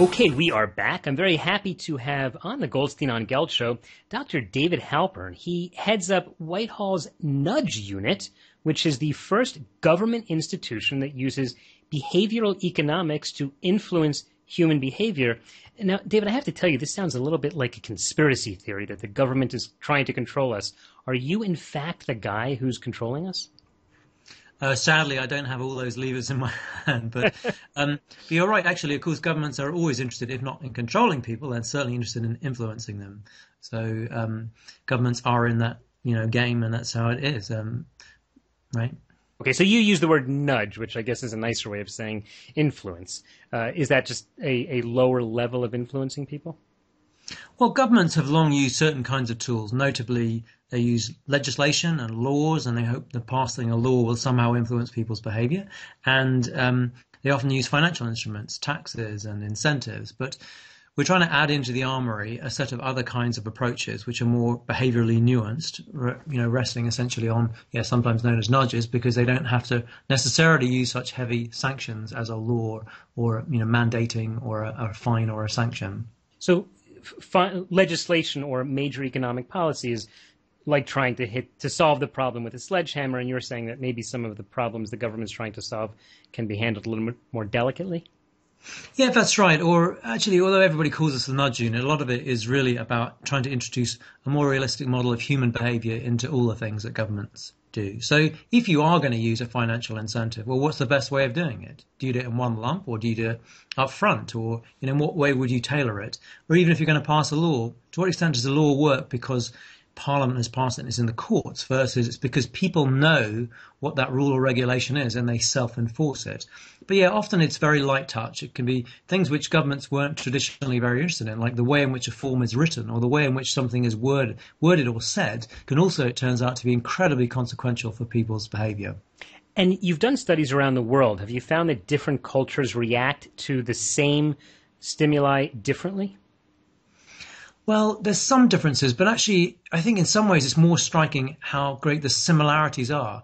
Okay, we are back. I'm very happy to have on the Goldstein on Gelt show Dr. David Halpern. He heads up Whitehall's Nudge Unit, which is the first government institution that uses behavioral economics to influence human behavior. Now, David, I have to tell you, this sounds a little bit like a conspiracy theory that the government is trying to control us. Are you, in fact, the guy who's controlling us? Uh, sadly, I don't have all those levers in my hand, but, um, but you're right. Actually, of course, governments are always interested, if not in controlling people, then certainly interested in influencing them. So um, governments are in that you know game, and that's how it is, um, right? Okay, so you use the word nudge, which I guess is a nicer way of saying influence. Uh, is that just a, a lower level of influencing people? Well, governments have long used certain kinds of tools. Notably, they use legislation and laws, and they hope that passing a law will somehow influence people's behavior. And um, they often use financial instruments, taxes, and incentives. But we're trying to add into the armory a set of other kinds of approaches which are more behaviorally nuanced, you know, resting essentially on, yeah, sometimes known as nudges, because they don't have to necessarily use such heavy sanctions as a law or, you know, mandating or a, a fine or a sanction. So legislation or major economic policy is like trying to hit to solve the problem with a sledgehammer, and you're saying that maybe some of the problems the government's trying to solve can be handled a little bit more delicately. Yeah, that's right. Or actually, although everybody calls us the nudge unit, a lot of it is really about trying to introduce a more realistic model of human behaviour into all the things that governments do. So if you are going to use a financial incentive, well, what's the best way of doing it? Do you do it in one lump or do you do it up front? Or you know, in what way would you tailor it? Or even if you're going to pass a law, to what extent does the law work because Parliament has passed it and it's in the courts versus it's because people know what that rule or regulation is and they self enforce it. But yeah, often it's very light touch. It can be things which governments weren't traditionally very interested in, like the way in which a form is written or the way in which something is word, worded or said, can also, it turns out, to be incredibly consequential for people's behavior. And you've done studies around the world. Have you found that different cultures react to the same stimuli differently? Well, there's some differences, but actually, I think in some ways it's more striking how great the similarities are.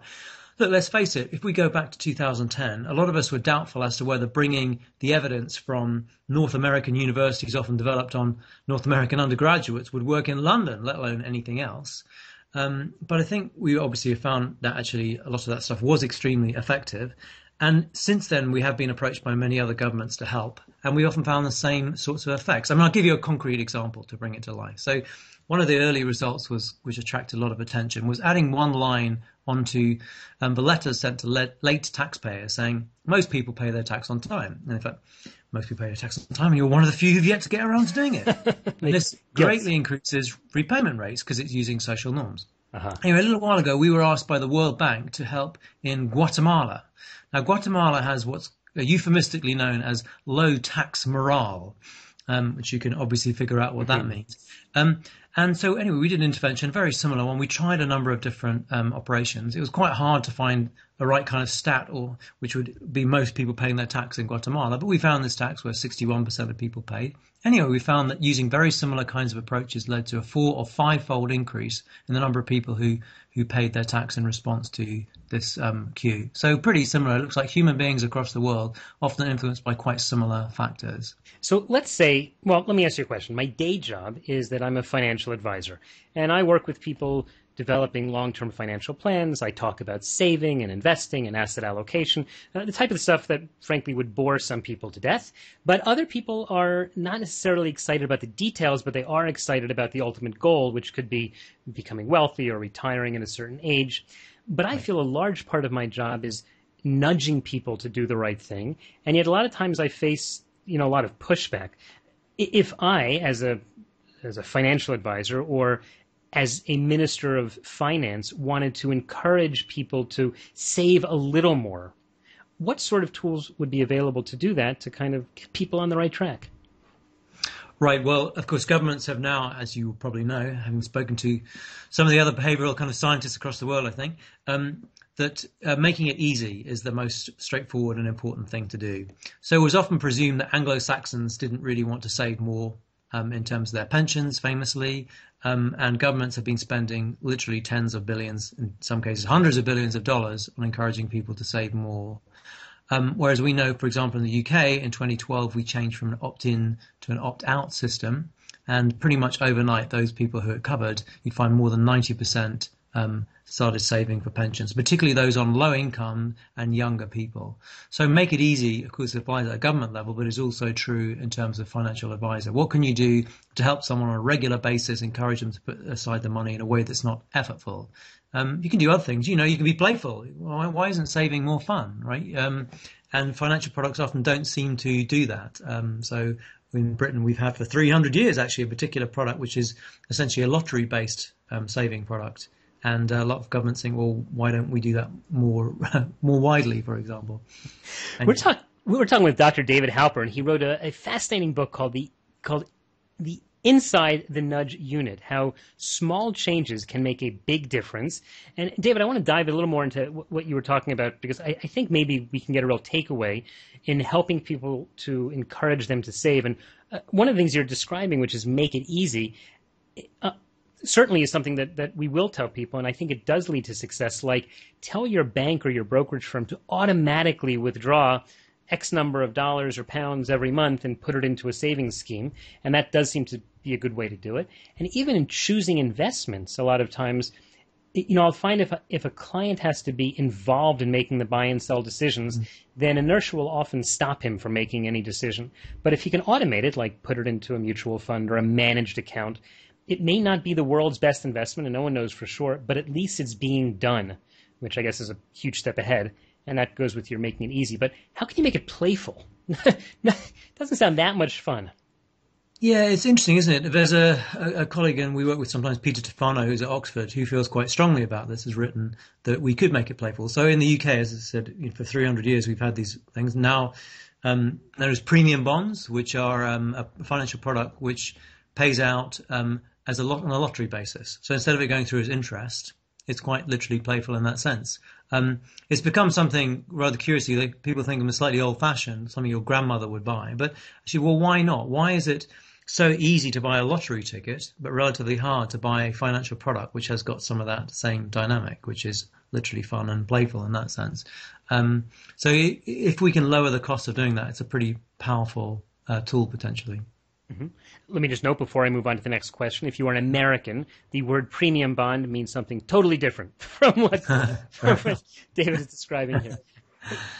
Look, let's face it, if we go back to 2010, a lot of us were doubtful as to whether bringing the evidence from North American universities, often developed on North American undergraduates, would work in London, let alone anything else. Um, but I think we obviously have found that actually a lot of that stuff was extremely effective. And since then, we have been approached by many other governments to help, and we often found the same sorts of effects. I mean, I'll give you a concrete example to bring it to life. So, one of the early results was, which attracted a lot of attention, was adding one line onto um, the letters sent to le- late taxpayers, saying most people pay their tax on time. And in fact, most people pay their tax on time, and you're one of the few who've yet to get around to doing it. this greatly increases repayment rates because it's using social norms. Uh-huh. Anyway, a little while ago, we were asked by the World Bank to help in Guatemala. Now, Guatemala has what's euphemistically known as low tax morale, um, which you can obviously figure out what that mm-hmm. means. Um, and so, anyway, we did an intervention, very similar one. We tried a number of different um, operations. It was quite hard to find the right kind of stat, or which would be most people paying their tax in Guatemala. But we found this tax where 61% of people paid. Anyway, we found that using very similar kinds of approaches led to a four or five-fold increase in the number of people who who paid their tax in response to this um, cue. So pretty similar. It looks like human beings across the world often influenced by quite similar factors. So let's say, well, let me ask you a question. My day job is that I'm a financial advisor, and I work with people developing long-term financial plans. I talk about saving and investing and asset allocation, uh, the type of stuff that frankly would bore some people to death. But other people are not necessarily excited about the details, but they are excited about the ultimate goal, which could be becoming wealthy or retiring at a certain age. But I feel a large part of my job is nudging people to do the right thing. And yet a lot of times I face, you know, a lot of pushback. If I, as a as a financial advisor or as a minister of finance wanted to encourage people to save a little more, what sort of tools would be available to do that to kind of get people on the right track? Right. Well, of course, governments have now, as you probably know, having spoken to some of the other behavioral kind of scientists across the world, I think, um, that uh, making it easy is the most straightforward and important thing to do. So it was often presumed that Anglo Saxons didn't really want to save more um, in terms of their pensions, famously, um, and governments have been spending literally tens of billions, in some cases hundreds of billions of dollars, on encouraging people to save more. Um, whereas we know, for example, in the UK in 2012, we changed from an opt-in to an opt-out system. And pretty much overnight, those people who are covered, you'd find more than 90% um, started saving for pensions, particularly those on low income and younger people. So make it easy, of course, applies at a government level, but it's also true in terms of financial advisor. What can you do to help someone on a regular basis, encourage them to put aside the money in a way that's not effortful? Um, you can do other things. You know, you can be playful. Why, why isn't saving more fun, right? Um, and financial products often don't seem to do that. Um, so in Britain, we've had for 300 years actually a particular product which is essentially a lottery-based um, saving product and a lot of governments think, well, why don't we do that more more widely, for example? And we're talking we were talking with Dr. David Halpern. He wrote a, a, fascinating book called the called the Inside the Nudge Unit: How Small Changes Can Make a Big Difference. And David, I want to dive a little more into what you were talking about because I, I think maybe we can get a real takeaway in helping people to encourage them to save. And uh, one of the things you're describing, which is make it easy. Uh, certainly is something that, that we will tell people, and I think it does lead to success. Like, tell your bank or your brokerage firm to automatically withdraw X number of dollars or pounds every month and put it into a savings scheme. And that does seem to be a good way to do it. And even in choosing investments, a lot of times, you know, I'll find if a, if a client has to be involved in making the buy and sell decisions, mm-hmm. then inertia will often stop him from making any decision. But if he can automate it, like put it into a mutual fund or a managed account, it may not be the world's best investment, and no one knows for sure, but at least it's being done, which I guess is a huge step ahead. And that goes with your making it easy. But how can you make it playful? it doesn't sound that much fun. Yeah, it's interesting, isn't it? There's a, a, colleague, and we work with sometimes Peter Tufano, who's at Oxford, who feels quite strongly about this, has written that we could make it playful. So in the UK, as I said, for 300 years, we've had these things. Now um, there is premium bonds, which are um, a financial product which pays out um, as a lot on a lottery basis. So instead of it going through as interest, it's quite literally playful in that sense. Um, it's become something rather curiously that people think of as slightly old fashioned, something your grandmother would buy. But actually, well, why not? Why is it so easy to buy a lottery ticket, but relatively hard to buy a financial product which has got some of that same dynamic, which is literally fun and playful in that sense? Um, so if we can lower the cost of doing that, it's a pretty powerful uh, tool potentially. Mm-hmm. Let me just note before I move on to the next question. If you are an American, the word premium bond means something totally different from what, from what David is describing here.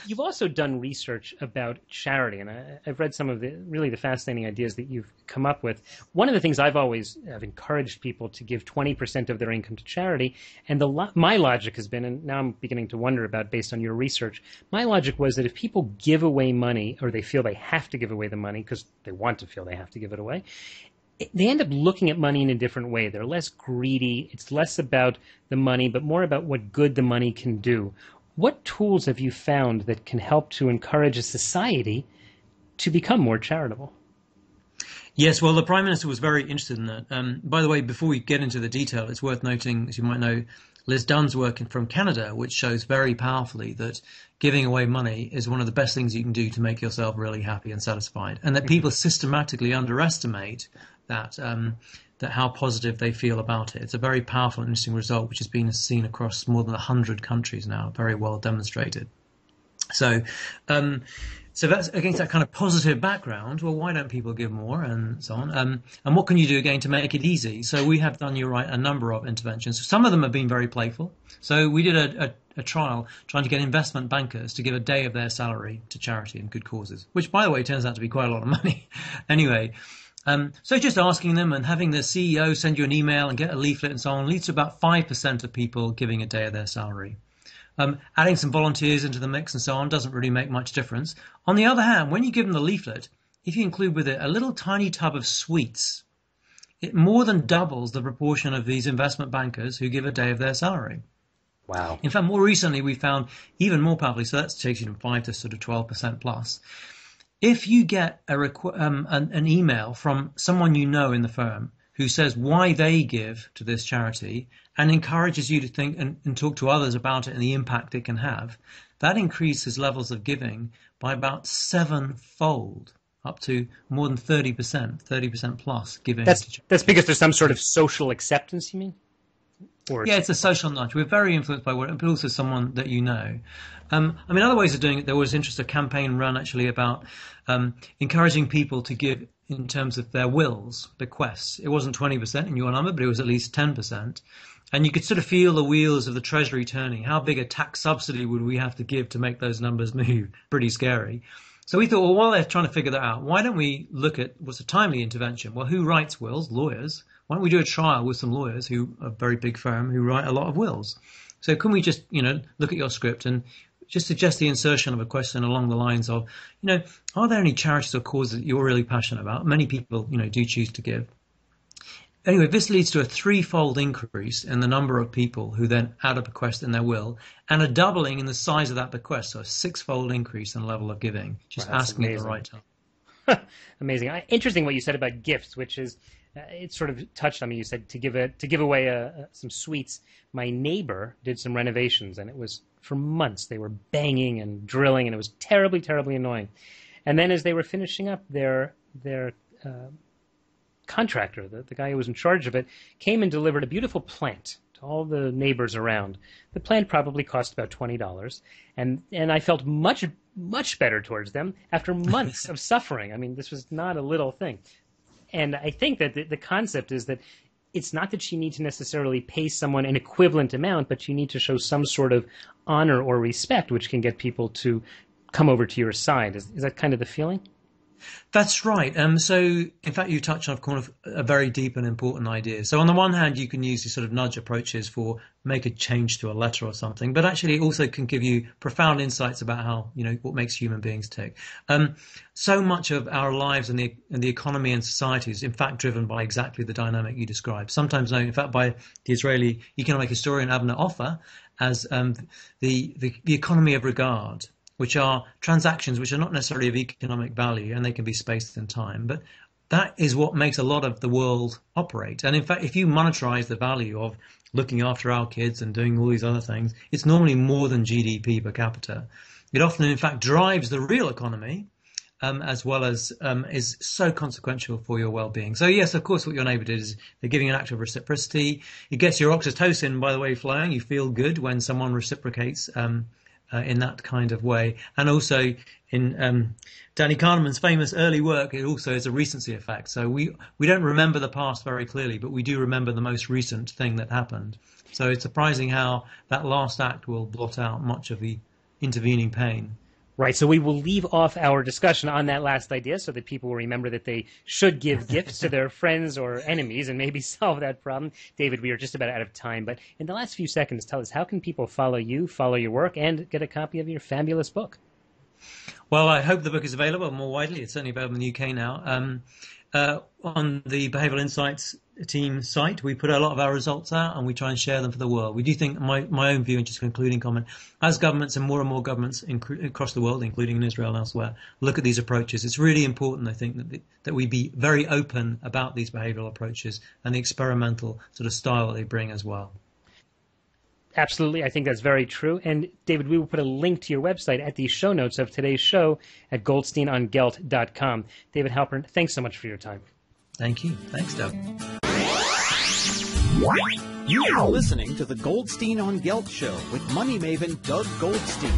You've also done research about charity, and I, have read some of the really the fascinating ideas that you've come up with. One of the things I've always have encouraged people to give 20% of their income to charity, and the my logic has been, and now I'm beginning to wonder about based on your research. My logic was that if people give away money, or they feel they have to give away the money because they want to feel they have to give it away, they end up looking at money in a different way. They're less greedy. It's less about the money, but more about what good the money can do. What tools have you found that can help to encourage a society to become more charitable? Yes, well, the Prime Minister was very interested in that. Um, by the way, before we get into the detail, it's worth noting, as you might know, Liz Dunn's work from Canada, which shows very powerfully that giving away money is one of the best things you can do to make yourself really happy and satisfied, and that mm-hmm. people systematically underestimate that um, that how positive they feel about it. It's a very powerful and interesting result, which has been seen across more than 100 countries now, very well demonstrated. So, um, so that's against that kind of positive background. Well, why don't people give more and so on? Um, and what can you do again to make it easy? So we have done, you're right, a number of interventions. Some of them have been very playful. So we did a, a, a trial trying to get investment bankers to give a day of their salary to charity and good causes, which, by the way, turns out to be quite a lot of money. anyway. Um, so just asking them and having the CEO send you an email and get a leaflet and so on leads to about 5% of people giving a day of their salary. Um, adding some volunteers into the mix and so on doesn't really make much difference. On the other hand, when you give them the leaflet, if you include with it a little tiny tub of sweets, it more than doubles the proportion of these investment bankers who give a day of their salary. Wow. In fact, more recently we found even more powerfully, so that takes you from 5 to sort of 12% plus, if you get a requ- um, an, an, email from someone you know in the firm who says why they give to this charity and encourages you to think and, and talk to others about it and the impact it can have, that increases levels of giving by about sevenfold up to more than 30%, 30% plus giving. That's, that's because there's some sort of social acceptance, you mean? Yeah, it's a social nudge. We're very influenced by what, but also someone that you know. Um, I mean, other ways of doing it. There was interest a campaign run actually about um, encouraging people to give in terms of their wills, bequests. It wasn't twenty percent in your number, but it was at least ten percent. And you could sort of feel the wheels of the treasury turning. How big a tax subsidy would we have to give to make those numbers move? Pretty scary. So we thought, well, while they're trying to figure that out, why don't we look at what's a timely intervention? Well, who writes wills? Lawyers. Why don't we do a trial with some lawyers who are a very big firm who write a lot of wills? So can we just, you know, look at your script and just suggest the insertion of a question along the lines of, you know, are there any charities or causes that you're really passionate about? Many people, you know, do choose to give. Anyway, this leads to a threefold increase in the number of people who then add a bequest in their will and a doubling in the size of that bequest. So a sixfold increase in the level of giving, just wow, asking at the right time. amazing. Interesting what you said about gifts, which is it sort of touched on me. You said to give a to give away a, some sweets. My neighbor did some renovations, and it was for months. They were banging and drilling, and it was terribly, terribly annoying. And then, as they were finishing up, their their uh, contractor, the, the guy who was in charge of it, came and delivered a beautiful plant to all the neighbors around. The plant probably cost about twenty dollars, and and I felt much much better towards them after months of suffering. I mean, this was not a little thing, and I think that the, the concept is that it's not that you need to necessarily pay someone an equivalent amount, but you need to show some sort of honor or respect, which can get people to come over to your side. Is, is that kind of the feeling? That's right. Um, so, in fact, you touch on kind of a very deep and important idea. So, on the one hand, you can use these sort of nudge approaches for make a change to a letter or something, but actually, it also can give you profound insights about how you know what makes human beings tick. Um, so much of our lives and the and the economy and society is, in fact, driven by exactly the dynamic you described. Sometimes known, in fact, by the Israeli economic historian Avner Offer as um, the, the the economy of regard which are transactions which are not necessarily of economic value and they can be spaced in time. But that is what makes a lot of the world operate. And in fact, if you monetize the value of looking after our kids and doing all these other things, it's normally more than GDP per capita. It often, in fact, drives the real economy. Um, as well as um, is so consequential for your well-being. So yes, of course, what your neighbour did is they're giving an act of reciprocity. It gets your oxytocin, by the way, flowing. You feel good when someone reciprocates um, uh, in that kind of way. And also in um, Danny Kahneman's famous early work, it also is a recency effect. So we, we don't remember the past very clearly, but we do remember the most recent thing that happened. So it's surprising how that last act will blot out much of the intervening pain. Right. So we will leave off our discussion on that last idea so that people will remember that they should give gifts to their friends or enemies and maybe solve that problem. David, we are just about out of time, but in the last few seconds, tell us how can people follow you, follow your work, and get a copy of your fabulous book? Well, I hope the book is available more widely. It's certainly available in the UK now. Um, uh, on the Behavioral Insights team site, we put a lot of our results out and we try and share them for the world. We do think, my, my own view, and just concluding comment, as governments and more and more governments across the world, including in Israel and elsewhere, look at these approaches, it's really important, I think, that, that we be very open about these behavioral approaches and the experimental sort of style that they bring as well. Absolutely. I think that's very true. And David, we will put a link to your website at the show notes of today's show at goldsteinongelt.com. David Halpern, thanks so much for your time. Thank you. Thanks, Doug. You are listening to the Goldstein on Gelt Show with money maven Doug Goldstein.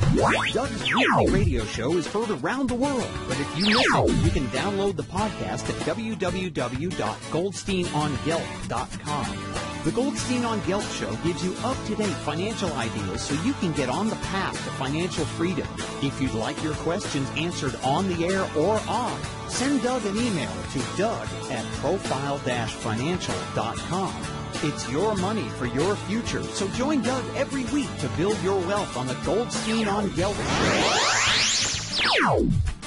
Doug's weekly radio show is heard around the world, but if you miss it, you can download the podcast at www.goldsteinongelt.com. The Goldstein on Gelt Show gives you up-to-date financial ideas so you can get on the path to financial freedom. If you'd like your questions answered on the air or off, send Doug an email to doug at profile-financial.com. It's your money for your future, so join Doug every week to build your wealth on the Goldstein on Show.